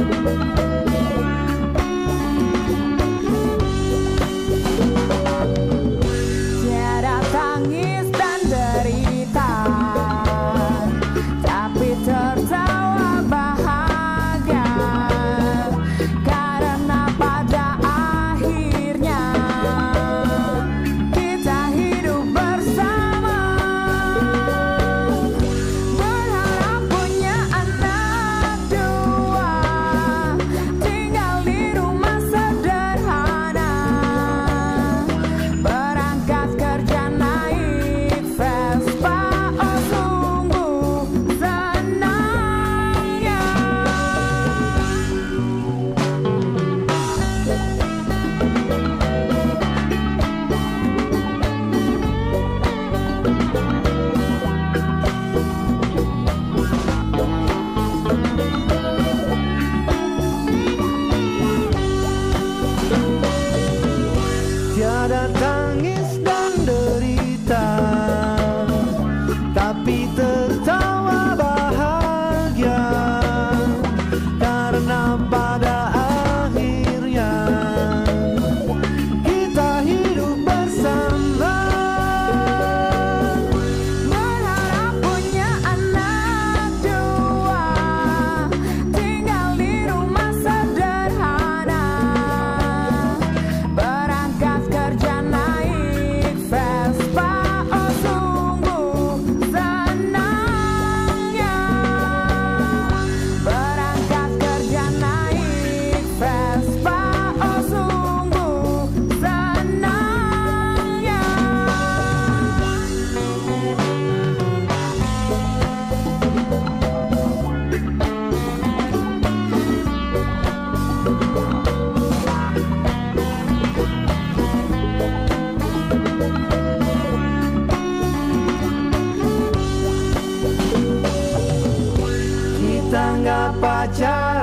Música Tiada tangis dan pacar.